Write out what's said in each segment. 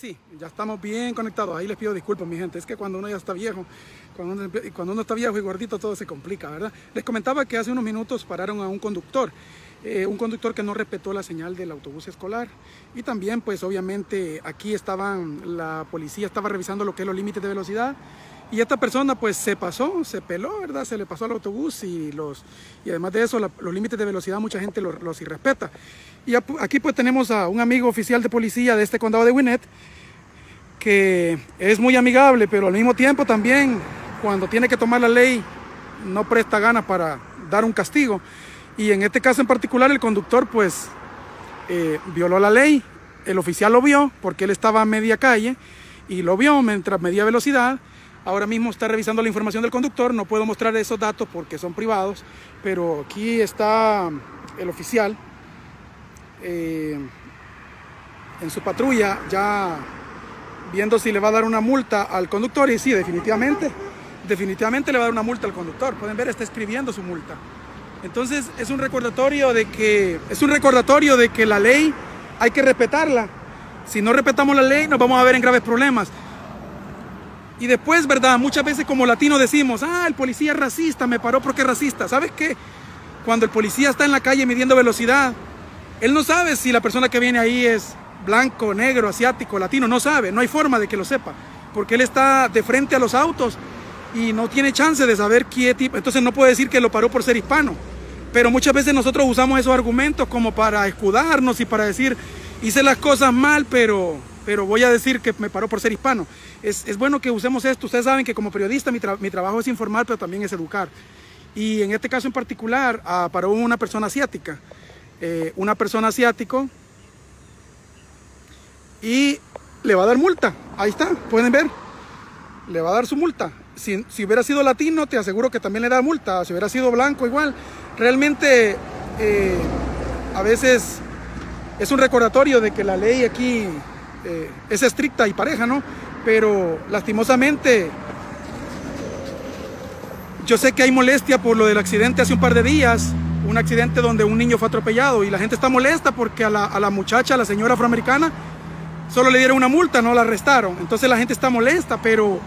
sí, ya estamos bien conectados. Ahí les pido disculpas, mi gente. Es que cuando uno ya está viejo, cuando uno, está viejo y gordito, todo se complica, ¿verdad? Les comentaba que hace unos minutos pararon a un conductor. Eh, un conductor que no respetó la señal del autobús escolar y también pues obviamente aquí estaban la policía estaba revisando lo que es los límites de velocidad y esta persona pues se pasó, se peló, ¿verdad? Se le pasó al autobús y, los, y además de eso los límites de velocidad mucha gente los, los irrespeta. Y aquí pues tenemos a un amigo oficial de policía de este condado de Winnet que es muy amigable pero al mismo tiempo también cuando tiene que tomar la ley no presta ganas para dar un castigo. Y en este caso en particular el conductor pues eh, violó la ley, el oficial lo vio porque él estaba a media calle y lo vio mientras medía velocidad. Ahora mismo está revisando la información del conductor, no puedo mostrar esos datos porque son privados, pero aquí está el oficial eh, en su patrulla ya viendo si le va a dar una multa al conductor y sí, definitivamente, definitivamente le va a dar una multa al conductor. Pueden ver, está escribiendo su multa. Entonces es un recordatorio de que es un recordatorio de que la ley hay que respetarla. Si no respetamos la ley nos vamos a ver en graves problemas. Y después, ¿verdad? Muchas veces como latinos decimos, ah, el policía es racista, me paró porque es racista. ¿Sabes qué? Cuando el policía está en la calle midiendo velocidad, él no sabe si la persona que viene ahí es blanco, negro, asiático, latino, no sabe, no hay forma de que lo sepa, porque él está de frente a los autos y no tiene chance de saber qué tipo, entonces no puede decir que lo paró por ser hispano. Pero muchas veces nosotros usamos esos argumentos como para escudarnos y para decir, hice las cosas mal, pero, pero voy a decir que me paró por ser hispano. Es, es bueno que usemos esto. Ustedes saben que como periodista mi, mi, trabajo es informar, pero también es educar. Y en este caso en particular, ah, paró una persona asiática. Eh, una persona asiático y le va a dar multa. Ahí está, pueden ver. Le va a dar su multa. Si, si, hubiera sido latino, te aseguro que también le da multa. Si hubiera sido blanco, igual realmente eh, a veces es un recordatorio de que la ley aquí eh, es estricta y pareja, ¿no? Pero lastimosamente yo sé que hay molestia por lo del accidente hace un par de días, un accidente donde un niño fue atropellado y la gente está molesta porque a la, a la muchacha, a la señora afroamericana, solo le dieron una multa, no la arrestaron. Entonces la gente está molesta, pero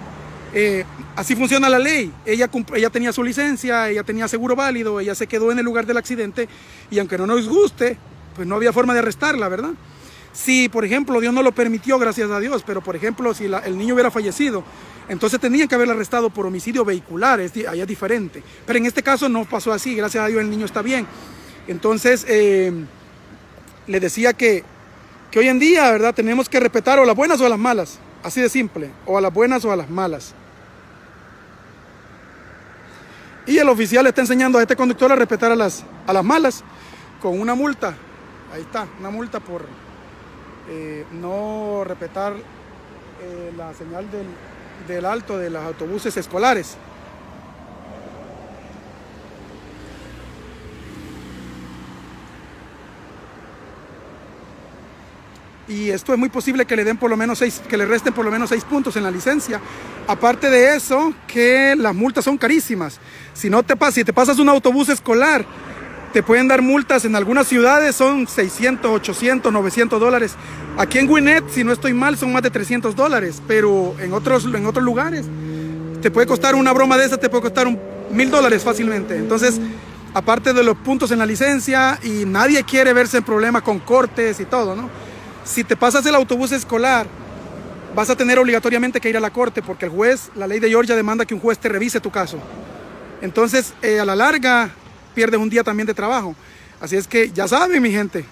eh, así funciona la ley. Ella, ella tenía su licencia, ella tenía seguro válido, ella se quedó en el lugar del accidente y aunque no nos guste, pues no había forma de arrestarla, ¿verdad? Si, por ejemplo, Dios no lo permitió, gracias a Dios, pero por ejemplo, si el niño hubiera fallecido, entonces tenían que haberla arrestado por homicidio vehicular, es, allá es diferente. Pero en este caso no pasó así, gracias a Dios el niño está bien. Entonces, eh, le decía que, que hoy en día, ¿verdad? Tenemos que respetar o las buenas o las malas, así de simple, o a las buenas o a las malas. Y el oficial está enseñando a este conductor a respetar a las, a las malas con una multa. Ahí está, una multa por eh, no respetar eh, la señal del, del alto de los autobuses escolares. y esto es muy posible que le den por lo menos seis, que le resten por lo menos seis puntos en la licencia. Aparte de eso, que las multas son carísimas. Si no te pasas, si te pasas un autobús escolar, te pueden dar multas en algunas ciudades, son 600, 800, 900 dólares. Aquí en Gwinnett, si no estoy mal, son más de 300 dólares, pero en otros, en otros lugares te puede costar una broma de esa, te puede costar mil dólares fácilmente. Entonces, aparte de los puntos en la licencia, y nadie quiere verse en problemas con cortes y todo, ¿no? Si te pasas el autobús escolar, vas a tener obligatoriamente que ir a la corte porque el juez, la ley de Georgia demanda que un juez te revise tu caso. Entonces, eh, a la larga, pierdes un día también de trabajo. Así es que ya saben, mi gente,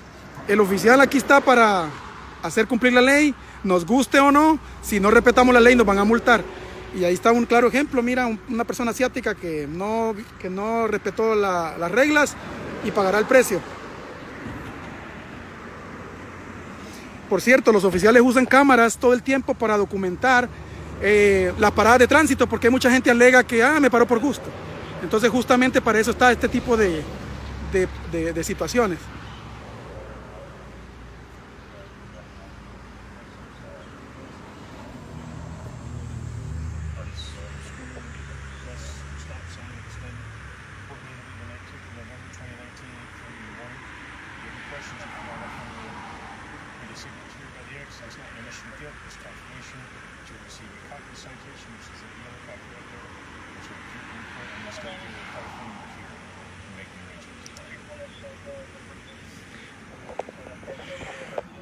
el oficial aquí está para hacer cumplir la ley, nos guste o no, si no respetamos la ley nos van a multar. Y ahí está un claro ejemplo, mira, una persona asiática que no, que no respetó la, las reglas y pagará el precio. Por cierto, los oficiales usan cámaras todo el tiempo para documentar eh, las paradas de tránsito porque mucha gente alega que, ah, me paró por gusto. Entonces justamente para eso está este tipo de, de, situaciones.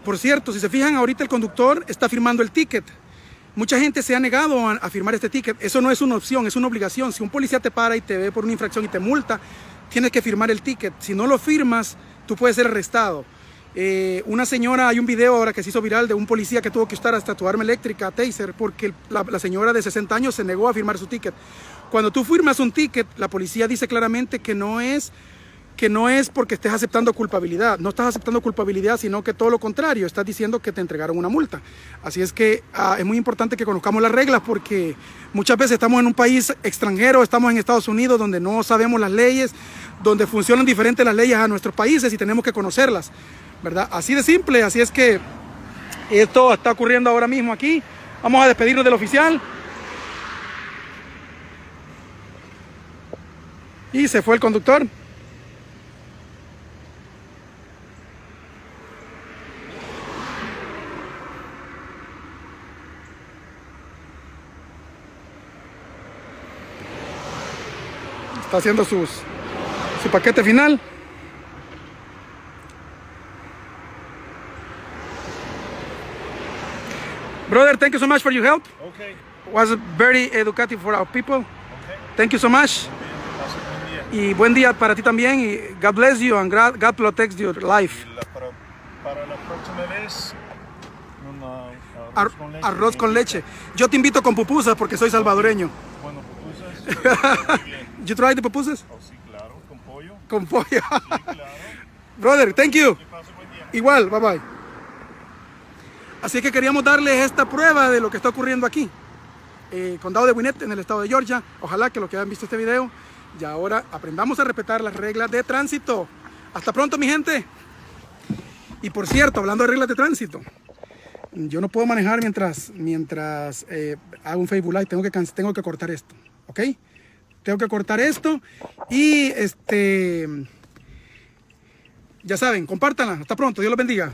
Por cierto, si se fijan, ahorita el conductor está firmando el ticket. Mucha gente se ha negado a, firmar este ticket. Eso no es una opción, es una obligación. Si un policía te para y te ve por una infracción y te multa, tienes que firmar el ticket. Si no lo firmas, tú puedes ser arrestado. Eh, una señora, hay un video ahora que se hizo viral de un policía que tuvo que estar hasta tu arma eléctrica, taser, porque la, la señora de 60 años se negó a firmar su ticket. Cuando tú firmas un ticket, la policía dice claramente que no es que no es porque estés aceptando culpabilidad, no estás aceptando culpabilidad, sino que todo lo contrario, estás diciendo que te entregaron una multa. Así es que ah, es muy importante que conozcamos las reglas porque muchas veces estamos en un país extranjero, estamos en Estados Unidos donde no sabemos las leyes, donde funcionan diferentes las leyes a nuestros países y tenemos que conocerlas, ¿verdad? Así de simple, así es que esto está ocurriendo ahora mismo aquí. Vamos a despedirnos del oficial. Y se fue el conductor. está haciendo sus, su paquete final. Brother, thank you so much for your help. Okay. Was very educative for our people. Okay. Thank you so much. Y buen día para ti también. Y God bless you and God protects your life. La- para, para la próxima vez, una, Ar- arroz con leche. arroz con leche. Yo te invito con pupusas porque soy salvadoreño. Bueno, pupusas. You try the pupusas? Oh, sí, claro, con pollo. Con pollo. Sí, claro. Brother, thank you. Igual, bye bye. Así que queríamos darles esta prueba de lo que está ocurriendo aquí. Eh, condado de Gwinnett, en el estado de Georgia. Ojalá que los que hayan visto este video y ahora aprendamos a respetar las reglas de tránsito. Hasta pronto, mi gente. Y por cierto, hablando de reglas de tránsito, yo no puedo manejar mientras, mientras eh, hago un Facebook Live. Tengo que, tengo que cortar esto, ¿ok? Tengo que cortar esto y este... Ya saben, compártanla. Hasta pronto. Dios los bendiga.